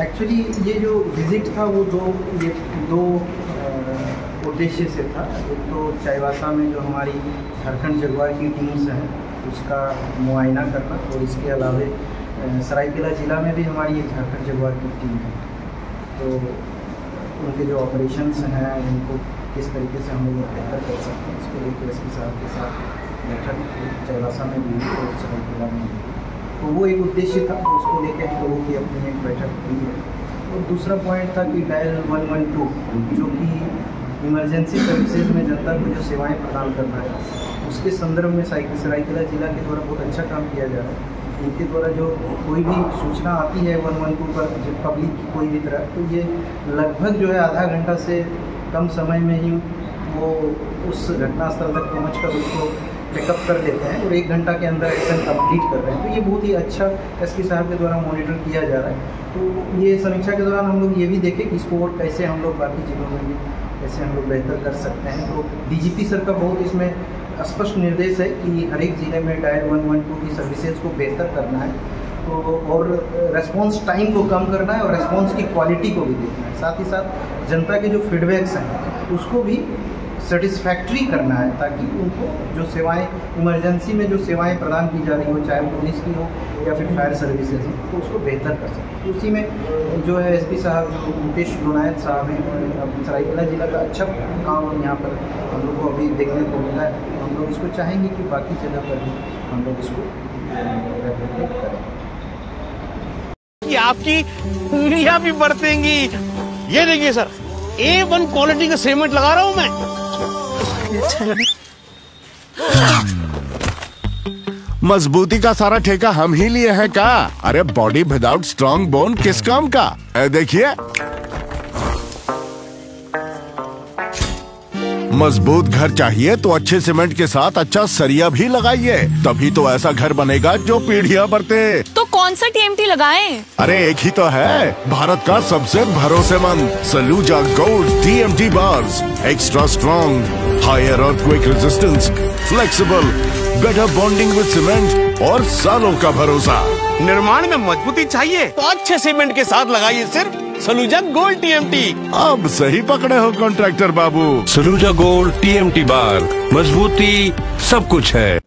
Actually ये जो visit था, वो दो, ये दो उद्देश्य से था। एक तो चाईबासा में जो हमारी झारखंड जगवा की टीम्स हैं, उसका मुआयना करना और इसके अलावे सरायकेला ज़िला में भी हमारी एक झारखंड जगुआर की टीम है। तो उनके जो ऑपरेशंस हैं, उनको किस तरीके से हम लोग बेहतर कर सकते हैं इसको लेकर एस साहब के साथ बैठक चाईबासा में भी और सरायकेला में भी तो वो एक उद्देश्य था उसको लेकर हम लोगों की अपनी एक बैठक हुई है। और दूसरा पॉइंट था कि डायल वन वन टू जो कि इमरजेंसी सर्विसेज़ में जनता को जो सेवाएँ प्रदान करना है, उसके संदर्भ में सरायकेला जिला के द्वारा बहुत अच्छा काम किया जा रहा है। इनके द्वारा जो कोई भी सूचना आती है वन वन टू पर पब्लिक की कोई भी तरह तो ये लगभग जो है आधा घंटा से कम समय में ही वो उस घटनास्थल तक पहुँच कर उसको पिकअप कर लेते हैं और एक घंटा के अंदर एक्शन कंप्लीट कर रहे हैं। तो ये बहुत ही अच्छा एसपी साहब के द्वारा मॉनिटर किया जा रहा है। तो ये समीक्षा के दौरान हम लोग ये भी देखें कि इसको और कैसे हम लोग बाकी जिलों में भी कैसे हम लोग बेहतर कर सकते हैं। तो डीजीपी सर का बहुत इसमें स्पष्ट निर्देश है कि हर एक ज़िले में डायल वन वन टू की सर्विसेज़ को बेहतर करना है। तो और रेस्पॉन्स टाइम को कम करना है और रेस्पॉन्स की क्वालिटी को भी देखना है। साथ ही साथ जनता के जो फीडबैक्स हैं, उसको भी सेटिस्फैक्ट्री करना है, ताकि उनको जो सेवाएँ इमरजेंसी में जो सेवाएँ प्रदान की जा रही हो, चाहे वो पुलिस की हो या फिर फायर सर्विसेज़ हो तो उसको बेहतर कर सकें। तो उसी में जो है एसपी साहब जो मुकेश गुनायत साहब हैं सरायकेला जिला का अच्छा काम यहाँ पर हम लोग को अभी देखने को मिला है। हम लोग इसको चाहेंगे कि बाकी जगह पर भी हम लोग इसको करें। आपकी उंगलियाँ भी बरतेंगी। ये देखिए सर ए वन क्वालिटी का सीमेंट लगा रहा हूँ मैं। मजबूती का सारा ठेका हम ही लिए हैं का? अरे बॉडी विदाउट स्ट्रॉन्ग बोन किस काम का? देखिए। मज़बूत घर चाहिए तो अच्छे सीमेंट के साथ अच्छा सरिया भी लगाइए। तभी तो ऐसा घर बनेगा जो पीढ़ियाँ बरते तो कौन सा टीएमटी लगाएँ? अरे एक ही तो है। भारत का सबसे भरोसेमंद Saluja Gold TMT bars extra strong higher earthquake resistance flexible better bonding with cement और सालों का भरोसा। निर्माण में मजबूती चाहिए। तो अच्छे सीमेंट के साथ लगाइए सिर्फ़ सलूजा गोल्ड टीएमटी अब सही पकड़े हो कॉन्ट्रैक्टर बाबू। सलूजा गोल्ड टीएमटी बार मजबूती सब कुछ है।